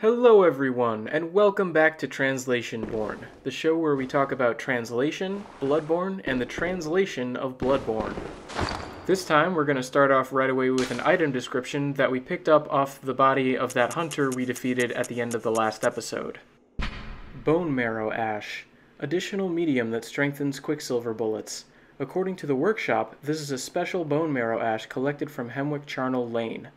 Hello, everyone, and welcome back to Translationborne, the show where we talk about translation, Bloodborne, and the translation of Bloodborne. This time, we're going to start off right away with an item description that we picked up off the body of that hunter we defeated at the end of the last episode. Bone Marrow Ash, additional medium that strengthens Quicksilver bullets. According to the workshop, this is a special bone marrow ash collected from Hemwick Charnel Lane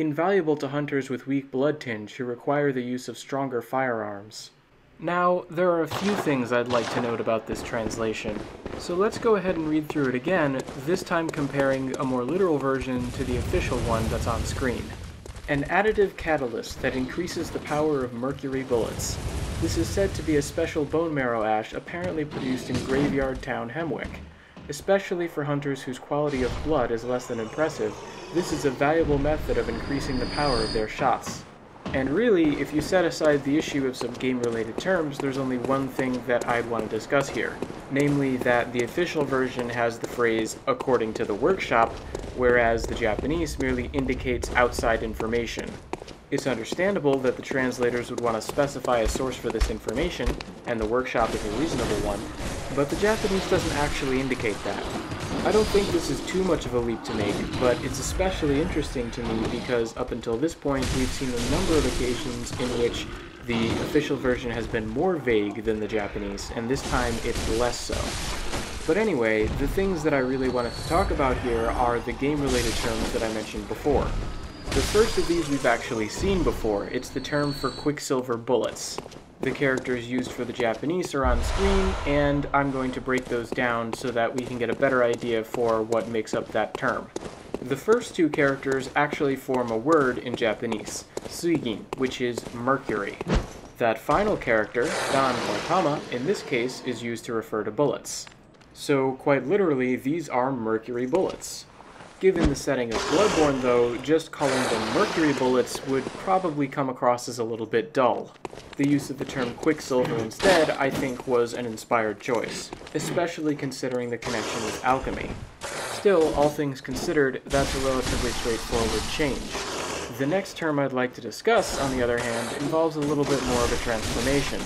invaluable to hunters with weak blood tinge who require the use of stronger firearms. Now, there are a few things I'd like to note about this translation. So let's go ahead and read through it again, this time comparing a more literal version to the official one that's on screen. An additive catalyst that increases the power of mercury bullets. This is said to be a special bone marrow ash apparently produced in Graveyard Town Hemwick. Especially for hunters whose quality of blood is less than impressive, this is a valuable method of increasing the power of their shots. And really, if you set aside the issue of some game-related terms, there's only one thing that I'd want to discuss here. Namely that the official version has the phrase, according to the workshop, whereas the Japanese merely indicates outside information. It's understandable that the translators would want to specify a source for this information, and the workshop is a reasonable one, but the Japanese doesn't actually indicate that. I don't think this is too much of a leap to make, but it's especially interesting to me because up until this point we've seen a number of occasions in which the official version has been more vague than the Japanese, and this time it's less so. But anyway, the things that I really wanted to talk about here are the game-related terms that I mentioned before. The first of these we've actually seen before, it's the term for Quicksilver bullets. The characters used for the Japanese are on screen, and I'm going to break those down so that we can get a better idea for what makes up that term. The first two characters actually form a word in Japanese, suigin, which is mercury. That final character, dan or tama, in this case is used to refer to bullets. So quite literally, these are mercury bullets. Given the setting of Bloodborne, though, just calling them mercury bullets would probably come across as a little bit dull. The use of the term Quicksilver instead, I think, was an inspired choice, especially considering the connection with alchemy. Still, all things considered, that's a relatively straightforward change. The next term I'd like to discuss, on the other hand, involves a little bit more of a transformation.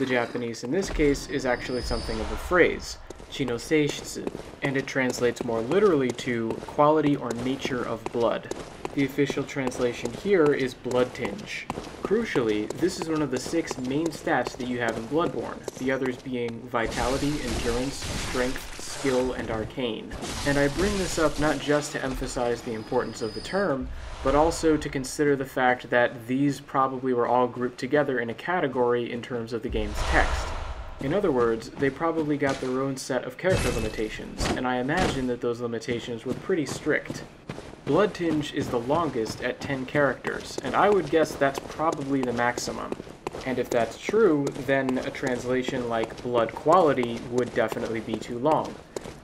The Japanese in this case is actually something of a phrase, chinoseishitsu, and it translates more literally to quality or nature of blood. The official translation here is blood tinge. Crucially, this is one of the six main stats that you have in Bloodborne, the others being vitality, endurance, strength, skill, and arcane. And I bring this up not just to emphasize the importance of the term, but also to consider the fact that these probably were all grouped together in a category in terms of the game's text. In other words, they probably got their own set of character limitations, and I imagine that those limitations were pretty strict. Blood Tinge is the longest at 10 characters, and I would guess that's probably the maximum. And if that's true, then a translation like Blood Quality would definitely be too long.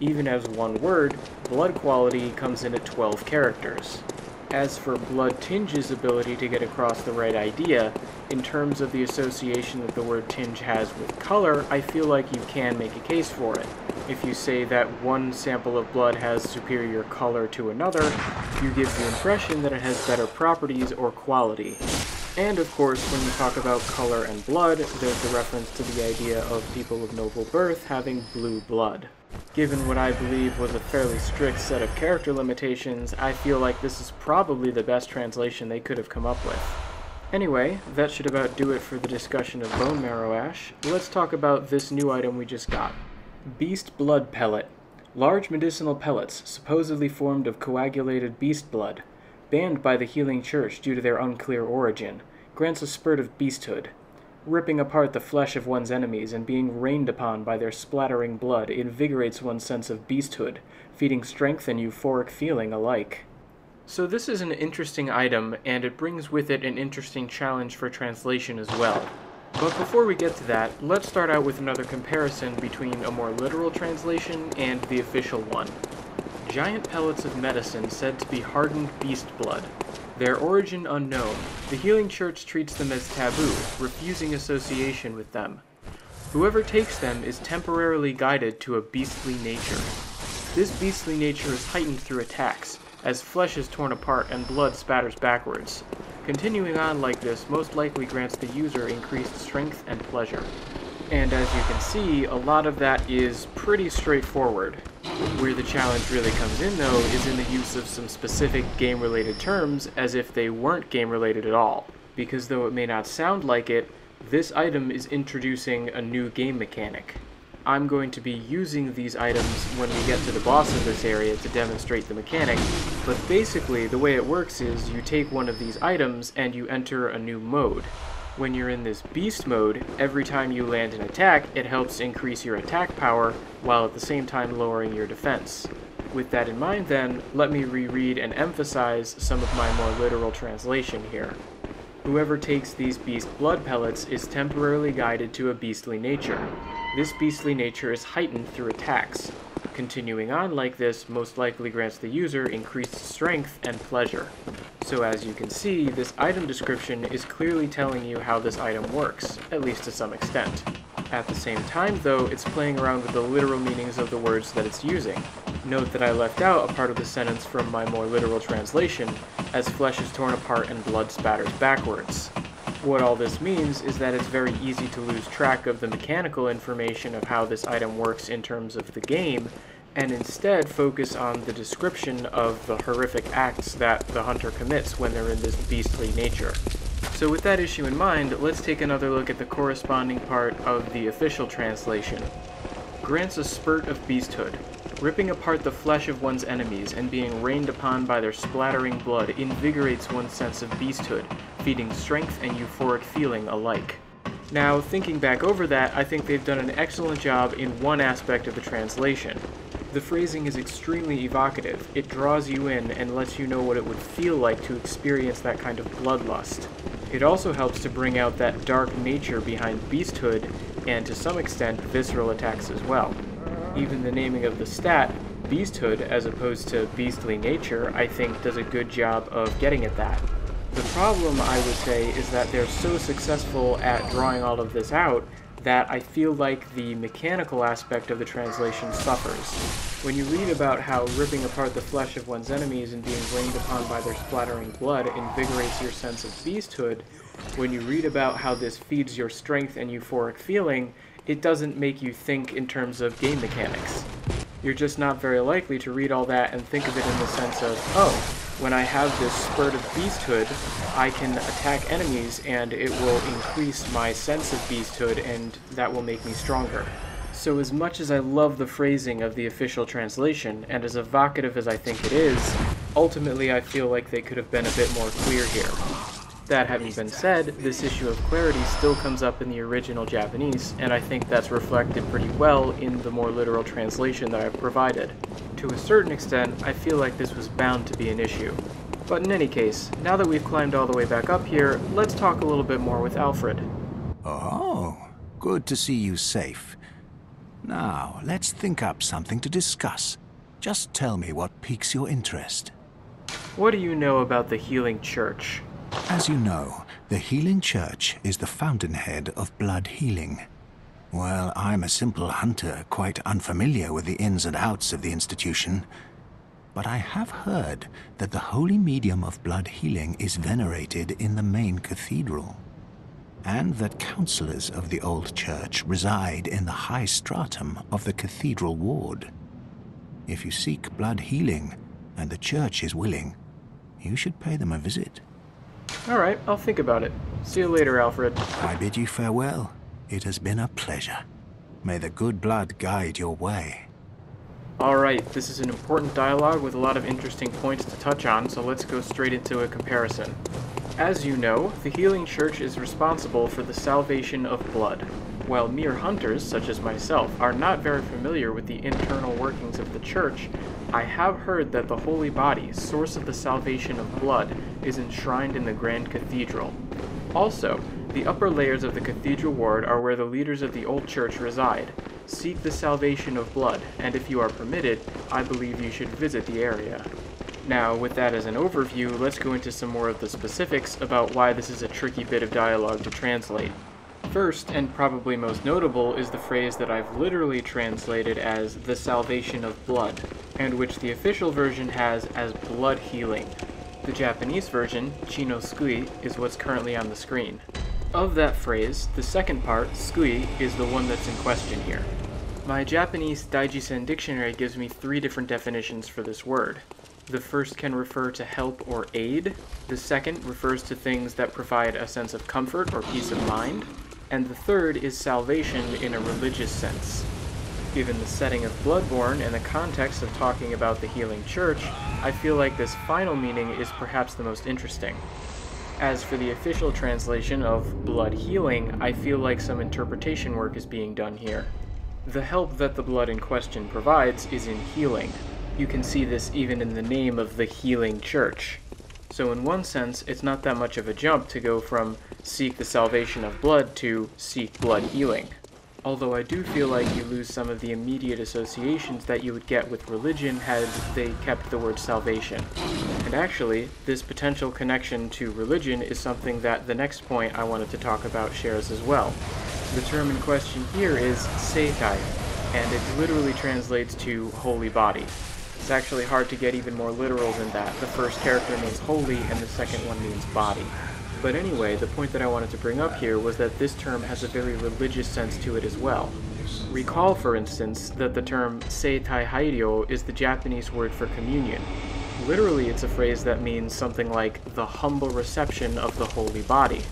Even as one word, Blood Quality comes in at 12 characters. As for Blood Tinge's ability to get across the right idea, in terms of the association that the word tinge has with color, I feel like you can make a case for it. If you say that one sample of blood has superior color to another, you give the impression that it has better properties or quality. And of course, when you talk about color and blood, there's the reference to the idea of people of noble birth having blue blood. Given what I believe was a fairly strict set of character limitations, I feel like this is probably the best translation they could have come up with. Anyway, that should about do it for the discussion of bone marrow ash. Let's talk about this new item we just got. Beast Blood Pellet. Large medicinal pellets, supposedly formed of coagulated beast blood. Banned by the Healing Church due to their unclear origin. Grants a spurt of beasthood. Ripping apart the flesh of one's enemies and being rained upon by their splattering blood invigorates one's sense of beasthood, feeding strength and euphoric feeling alike. So this is an interesting item, and it brings with it an interesting challenge for translation as well. But before we get to that, let's start out with another comparison between a more literal translation and the official one. Giant pellets of medicine said to be hardened beast blood. Their origin unknown, the Healing Church treats them as taboo, refusing association with them. Whoever takes them is temporarily guided to a beastly nature. This beastly nature is heightened through attacks, as flesh is torn apart and blood spatters backwards. Continuing on like this most likely grants the user increased strength and pleasure. And as you can see, a lot of that is pretty straightforward. Where the challenge really comes in though is in the use of some specific game-related terms as if they weren't game-related at all. Because though it may not sound like it, this item is introducing a new game mechanic. I'm going to be using these items when we get to the boss of this area to demonstrate the mechanic, but basically the way it works is you take one of these items and you enter a new mode. When you're in this beast mode, every time you land an attack, it helps increase your attack power while at the same time lowering your defense. With that in mind then, let me reread and emphasize some of my more literal translation here. Whoever takes these beast blood pellets is temporarily guided to a beastly nature. This beastly nature is heightened through attacks. Continuing on like this most likely grants the user increased strength and pleasure. So as you can see, this item description is clearly telling you how this item works, at least to some extent. At the same time though, it's playing around with the literal meanings of the words that it's using. Note that I left out a part of the sentence from my more literal translation, as flesh is torn apart and blood spatters backwards. What all this means is that it's very easy to lose track of the mechanical information of how this item works in terms of the game, and instead focus on the description of the horrific acts that the hunter commits when they're in this beastly nature. So with that issue in mind, let's take another look at the corresponding part of the official translation. Grants a spurt of beasthood, Ripping apart the flesh of one's enemies and being rained upon by their splattering blood invigorates one's sense of beasthood, feeding strength and euphoric feeling alike. Now, thinking back over that, I think they've done an excellent job in one aspect of the translation. The phrasing is extremely evocative. It draws you in and lets you know what it would feel like to experience that kind of bloodlust. It also helps to bring out that dark nature behind beasthood, and to some extent, visceral attacks as well even the naming of the stat, beasthood, as opposed to beastly nature, I think does a good job of getting at that. The problem, I would say, is that they're so successful at drawing all of this out that I feel like the mechanical aspect of the translation suffers. When you read about how ripping apart the flesh of one's enemies and being rained upon by their splattering blood invigorates your sense of beasthood, when you read about how this feeds your strength and euphoric feeling, it doesn't make you think in terms of game mechanics. You're just not very likely to read all that and think of it in the sense of, oh, when I have this spurt of beasthood, I can attack enemies and it will increase my sense of beasthood and that will make me stronger. So as much as I love the phrasing of the official translation, and as evocative as I think it is, ultimately I feel like they could have been a bit more clear here. That having been said, this issue of clarity still comes up in the original Japanese, and I think that's reflected pretty well in the more literal translation that I've provided. To a certain extent, I feel like this was bound to be an issue. But in any case, now that we've climbed all the way back up here, let's talk a little bit more with Alfred. Oh, good to see you safe. Now, let's think up something to discuss. Just tell me what piques your interest. What do you know about the Healing Church? As you know, the Healing Church is the fountainhead of blood healing. Well, I'm a simple hunter, quite unfamiliar with the ins and outs of the institution. But I have heard that the holy medium of blood healing is venerated in the main cathedral, and that counselors of the old church reside in the high stratum of the cathedral ward. If you seek blood healing, and the church is willing, you should pay them a visit. Alright, I'll think about it. See you later, Alfred. I bid you farewell. It has been a pleasure. May the good blood guide your way. Alright, this is an important dialogue with a lot of interesting points to touch on, so let's go straight into a comparison. As you know, the Healing Church is responsible for the salvation of blood. While mere hunters, such as myself, are not very familiar with the internal workings of the Church, I have heard that the Holy Body, source of the salvation of blood, is enshrined in the Grand Cathedral. Also, the upper layers of the Cathedral Ward are where the leaders of the Old Church reside. Seek the salvation of blood, and if you are permitted, I believe you should visit the area. Now, with that as an overview, let's go into some more of the specifics about why this is a tricky bit of dialogue to translate. First, and probably most notable, is the phrase that I've literally translated as the salvation of blood, and which the official version has as blood healing. The Japanese version, Chino Sukui, is what's currently on the screen. Of that phrase, the second part, Sukui, is the one that's in question here. My Japanese Daijisen dictionary gives me three different definitions for this word. The first can refer to help or aid, the second refers to things that provide a sense of comfort or peace of mind, and the third is salvation in a religious sense. Given the setting of Bloodborne and the context of talking about the healing church, I feel like this final meaning is perhaps the most interesting. As for the official translation of blood healing, I feel like some interpretation work is being done here. The help that the blood in question provides is in healing, you can see this even in the name of the Healing Church. So, in one sense, it's not that much of a jump to go from seek the salvation of blood to seek blood healing. Although I do feel like you lose some of the immediate associations that you would get with religion had they kept the word salvation. And actually, this potential connection to religion is something that the next point I wanted to talk about shares as well. The term in question here is seitai, and it literally translates to holy body. It's actually hard to get even more literal than that. The first character means holy, and the second one means body. But anyway, the point that I wanted to bring up here was that this term has a very religious sense to it as well. Recall, for instance, that the term Seitai Hairyo is the Japanese word for communion. Literally, it's a phrase that means something like the humble reception of the holy body.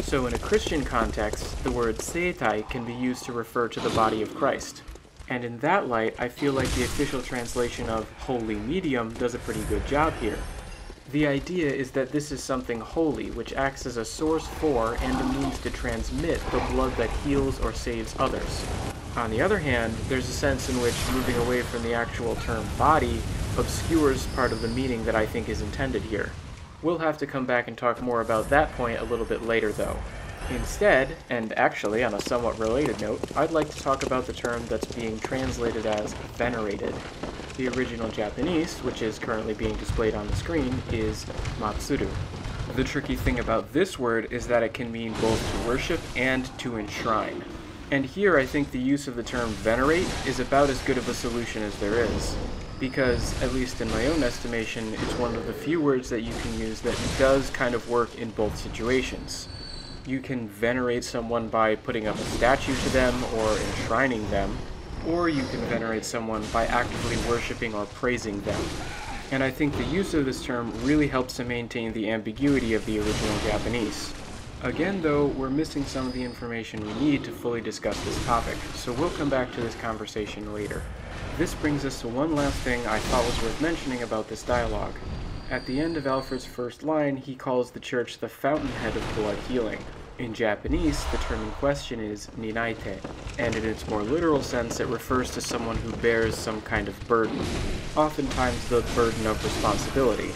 So, in a Christian context, the word Seitai can be used to refer to the body of Christ. And in that light, I feel like the official translation of holy medium does a pretty good job here. The idea is that this is something holy, which acts as a source for and a means to transmit the blood that heals or saves others. On the other hand, there's a sense in which moving away from the actual term body obscures part of the meaning that I think is intended here. We'll have to come back and talk more about that point a little bit later, though. Instead, and actually on a somewhat related note, I'd like to talk about the term that's being translated as venerated. The original Japanese, which is currently being displayed on the screen, is matsuru. The tricky thing about this word is that it can mean both to worship and to enshrine. And here I think the use of the term venerate is about as good of a solution as there is. Because, at least in my own estimation, it's one of the few words that you can use that does kind of work in both situations you can venerate someone by putting up a statue to them or enshrining them, or you can venerate someone by actively worshiping or praising them. And I think the use of this term really helps to maintain the ambiguity of the original Japanese. Again, though, we're missing some of the information we need to fully discuss this topic, so we'll come back to this conversation later. This brings us to one last thing I thought was worth mentioning about this dialogue. At the end of Alfred's first line, he calls the church the fountainhead of blood healing. In Japanese, the term in question is ninaite, and in its more literal sense, it refers to someone who bears some kind of burden, oftentimes the burden of responsibility.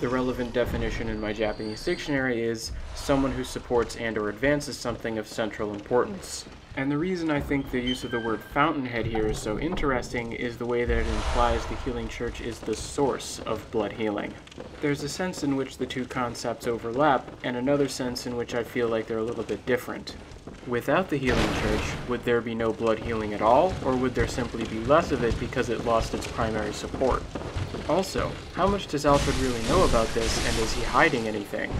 The relevant definition in my Japanese dictionary is someone who supports and or advances something of central importance. And the reason I think the use of the word fountainhead here is so interesting is the way that it implies the healing church is the source of blood healing. There's a sense in which the two concepts overlap, and another sense in which I feel like they're a little bit different. Without the healing church, would there be no blood healing at all, or would there simply be less of it because it lost its primary support? Also, how much does Alfred really know about this, and is he hiding anything?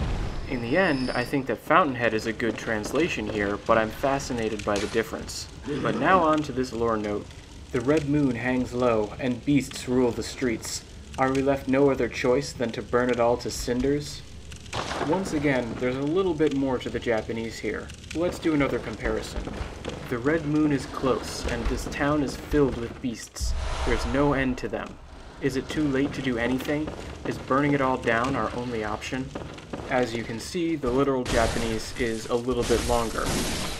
In the end, I think that Fountainhead is a good translation here, but I'm fascinated by the difference. But now on to this lore note. The red moon hangs low, and beasts rule the streets. Are we left no other choice than to burn it all to cinders? Once again, there's a little bit more to the Japanese here. Let's do another comparison. The red moon is close, and this town is filled with beasts. There's no end to them. Is it too late to do anything? Is burning it all down our only option? As you can see, the literal Japanese is a little bit longer.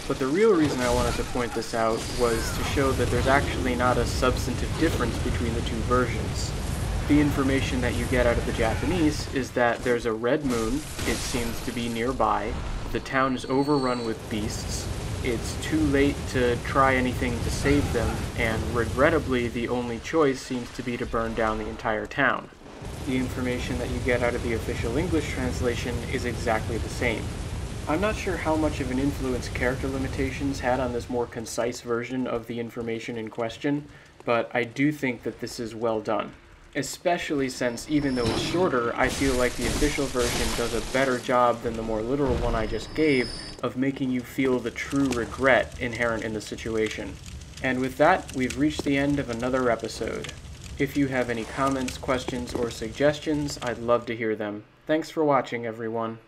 But the real reason I wanted to point this out was to show that there's actually not a substantive difference between the two versions. The information that you get out of the Japanese is that there's a red moon, it seems to be nearby, the town is overrun with beasts, it's too late to try anything to save them, and regrettably, the only choice seems to be to burn down the entire town the information that you get out of the official English translation is exactly the same. I'm not sure how much of an influence character limitations had on this more concise version of the information in question, but I do think that this is well done. Especially since, even though it's shorter, I feel like the official version does a better job than the more literal one I just gave of making you feel the true regret inherent in the situation. And with that, we've reached the end of another episode. If you have any comments, questions, or suggestions, I'd love to hear them. Thanks for watching, everyone.